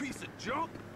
piece of junk?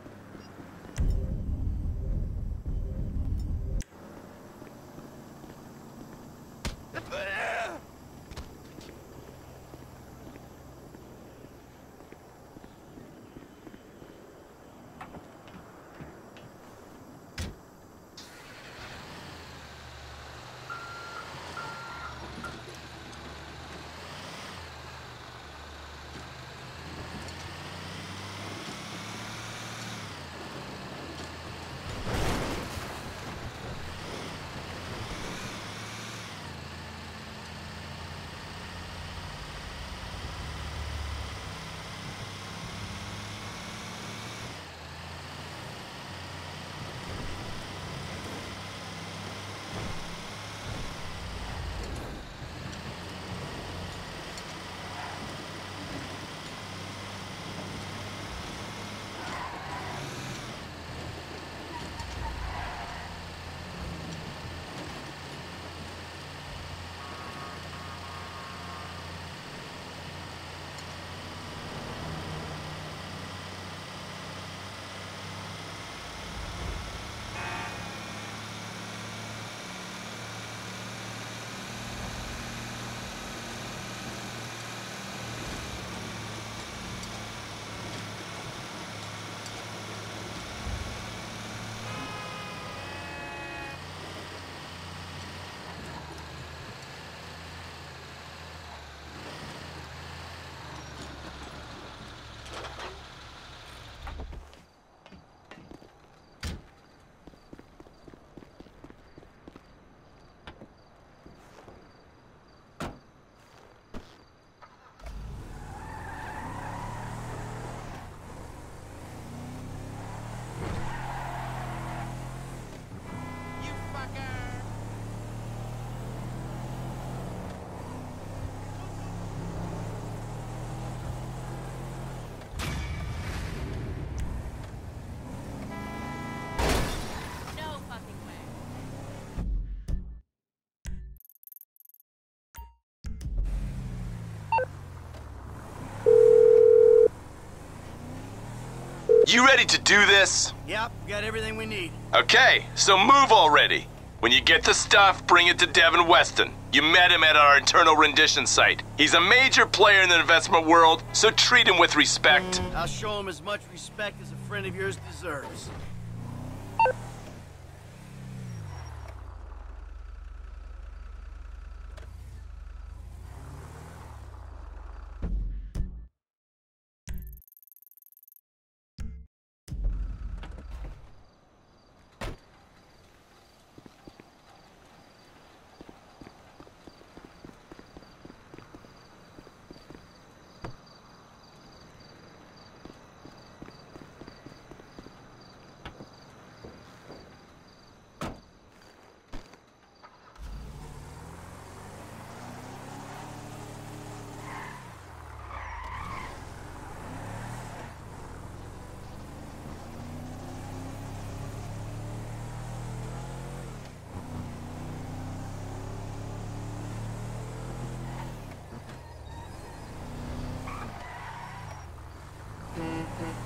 You ready to do this? Yep, got everything we need. Okay, so move already. When you get the stuff, bring it to Devin Weston. You met him at our internal rendition site. He's a major player in the investment world, so treat him with respect. Mm, I'll show him as much respect as a friend of yours deserves.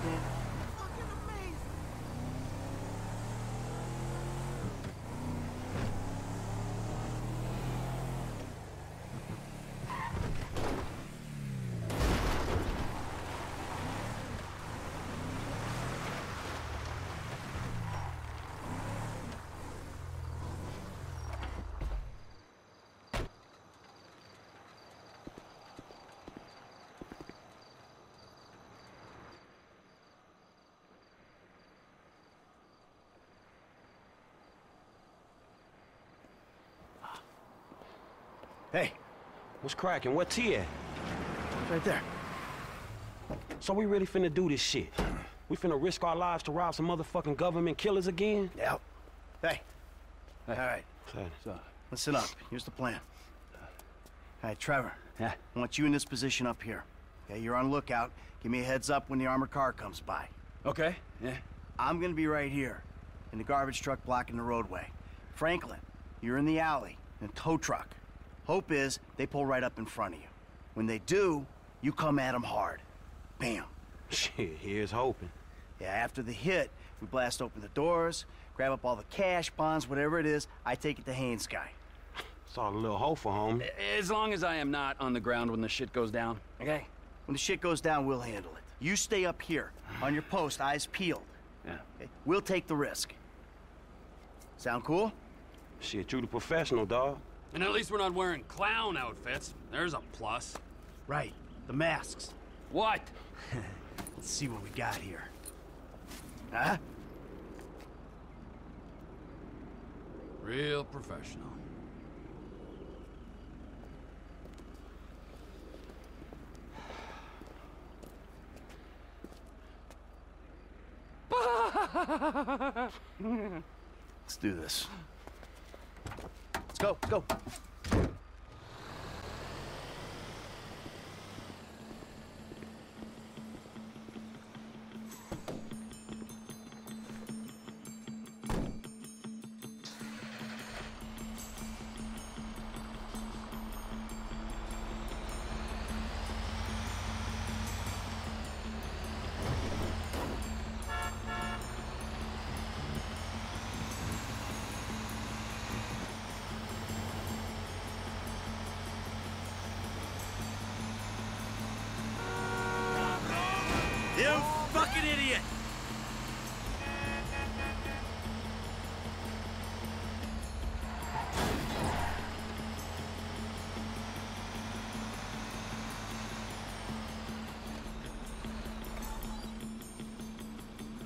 Yeah. Hey, What's cracking? What T at? right there. So we really finna do this shit? We finna risk our lives to rob some motherfucking government killers again? Yep. Hey. All right, so listen up. Here's the plan. All right, Trevor. Yeah. I want you in this position up here. Okay, you're on lookout. Give me a heads up when the armored car comes by. Okay. Yeah. I'm gonna be right here, in the garbage truck blocking the roadway. Franklin, you're in the alley, in a tow truck. Hope is they pull right up in front of you. When they do, you come at them hard. Bam. Shit, here's hoping. Yeah, after the hit, we blast open the doors, grab up all the cash, bonds, whatever it is. I take it to Haines guy. Saw a little hopeful, homie. As long as I am not on the ground when the shit goes down, okay? When the shit goes down, we'll handle it. You stay up here, on your post, eyes peeled. Yeah. Okay? We'll take the risk. Sound cool? Shit, you the professional, dog. And at least we're not wearing clown outfits. There's a plus. Right. The masks. What? Let's see what we got here. Huh? Real professional. Let's do this. Let's go, let's go. You fucking idiot!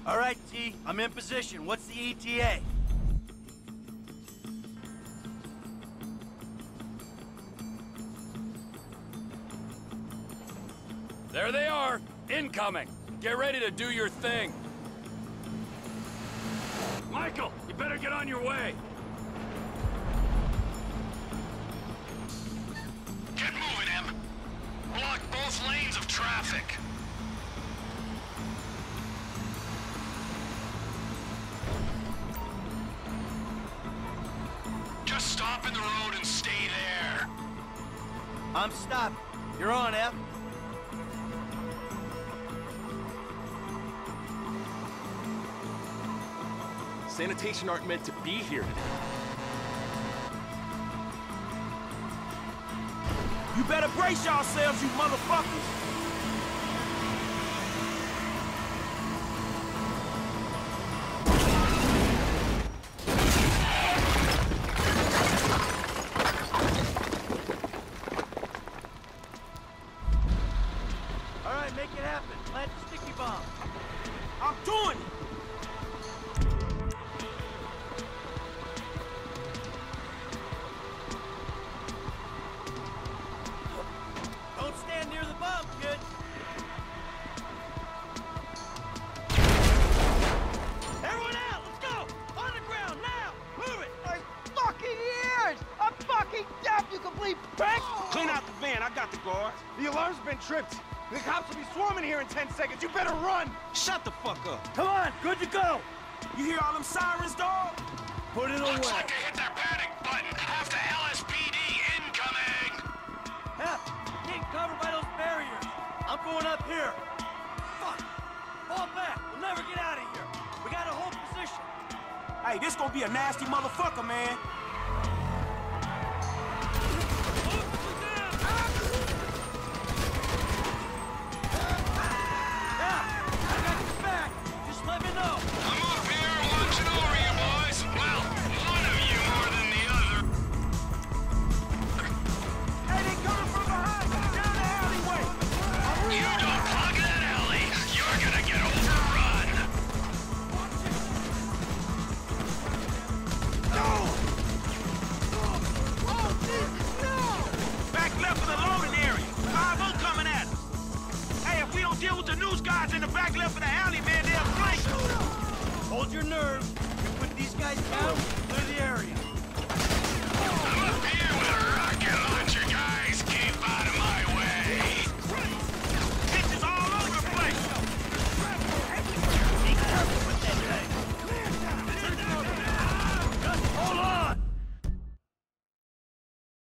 All right, T, I'm in position. What's the ETA? There they are, incoming. Get ready to do your thing. Michael, you better get on your way. Get moving, Em. Block both lanes of traffic. Just stop in the road and stay there. I'm stopped. You're on, F. Sanitation aren't meant to be here today. You better brace yourselves, you motherfuckers! Deaf, you complete! Clean out the van, I got the guards. The alarm's been tripped. The cops will be swarming here in 10 seconds. You better run! Shut the fuck up. Come on, good to go. You hear all them sirens, dog? Put it Looks away. like they hit their panic button. Half the LSPD incoming. Hep, getting covered by those barriers. I'm going up here. Fuck. Fall back. We'll never get out of here. We gotta hold position. Hey, this gonna be a nasty motherfucker, man.